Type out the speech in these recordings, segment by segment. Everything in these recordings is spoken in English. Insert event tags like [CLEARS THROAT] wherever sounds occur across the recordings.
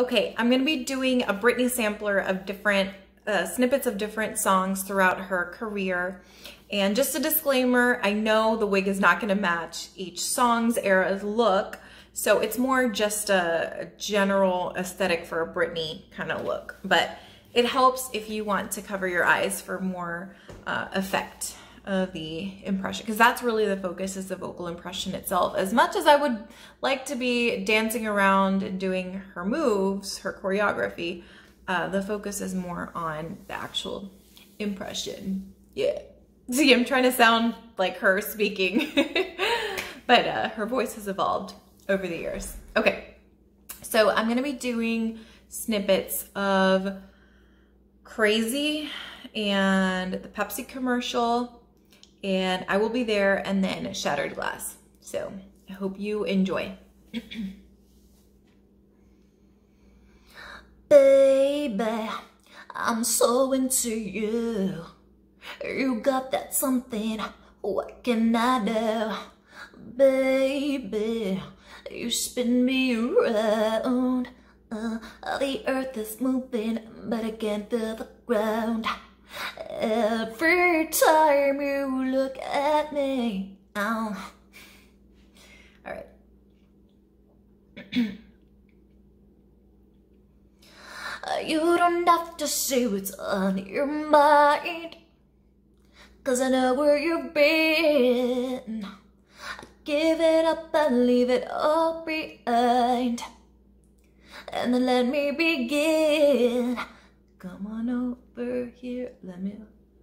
Okay, I'm gonna be doing a Britney sampler of different uh, snippets of different songs throughout her career. And just a disclaimer, I know the wig is not gonna match each song's era's look, so it's more just a, general aesthetic for a Britney kind of look. But it helps if you want to cover your eyes for more uh, effect of the impression because that's really the focus is the vocal impression itself. As much as i would like to be dancing around and doing her moves her choreography uh, the focus is more on the actual impression. Yeah. [LAUGHS] See i'm trying to sound like her speaking. [LAUGHS] But uh, her voice has evolved over the years. Okay. So i'm going to be doing snippets of crazy and the pepsi commercial and I will be there and then Shattered Glass. So I hope you enjoy. [CLEARS THROAT] Baby, I'm so into you. You got that something, what can I do? Baby, you spin me around. Uh, the earth is moving, but I can't feel the ground. Every time you look at me. Oh. All right. [CLEARS THROAT] you don't have to say what's on your mind. Cause I know where you've been. Give it up and leave it all behind. And then let me begin. Come on over here, let me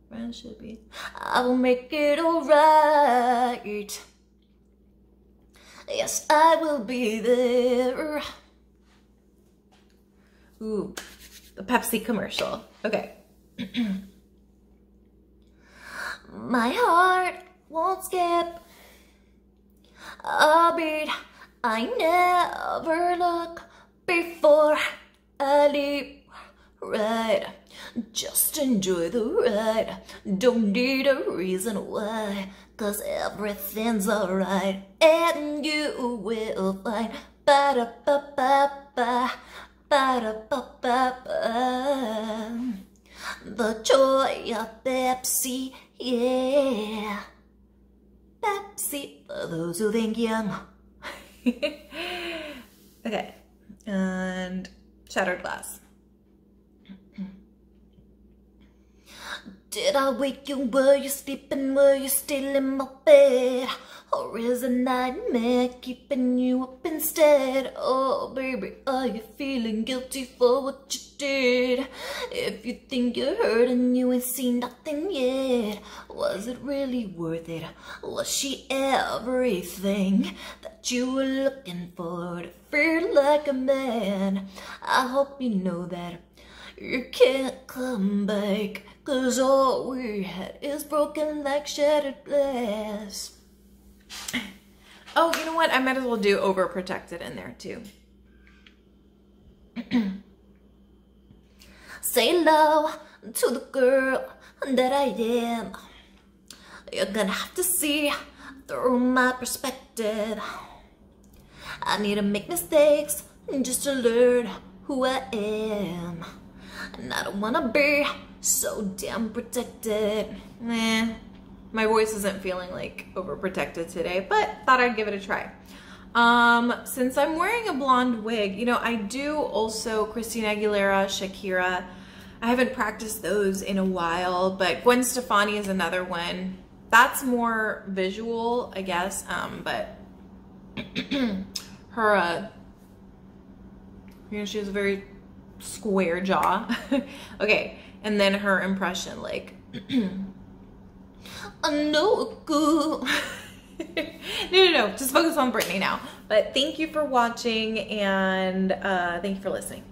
friendship be. I will make it alright. Yes, I will be there. Ooh, the Pepsi commercial. Okay. [CLEARS THROAT] My heart won't skip a beat. I never look before I leave ride. Just enjoy the ride. Don't need a reason why. Cause everything's alright. And you will find. Ba da ba ba ba. Ba da ba ba ba. The joy of Pepsi, yeah. Pepsi for those who think young. [LAUGHS] okay. And shattered glass. Did I wake you? Were you sleeping? Were you still in my bed? Or is a nightmare keeping you up instead? Oh, baby, are you feeling guilty for what you did? If you think you're hurting, you ain't seen nothing yet. Was it really worth it? Was she everything that you were looking for to feel like a man? I hope you know that you can't come back. Cause all we had is broken like shattered glass. Oh, you know what? I might as well do overprotected in there too. [CLEARS THROAT] Say hello to the girl that I am. You're gonna have to see through my perspective. I need to make mistakes just to learn who I am. And I don't wanna be so damn protected. Eh, my voice isn't feeling like overprotected today, but thought I'd give it a try. Um, since I'm wearing a blonde wig, you know, I do also Christina Aguilera, Shakira. I haven't practiced those in a while, but Gwen Stefani is another one. That's more visual, I guess, um, but [CLEARS THROAT] her, uh, you know, she has a very square jaw. [LAUGHS] okay, and then her impression like [CLEARS THROAT] know [LAUGHS] no no no just focus on Britney now. But thank you for watching and uh, thank you for listening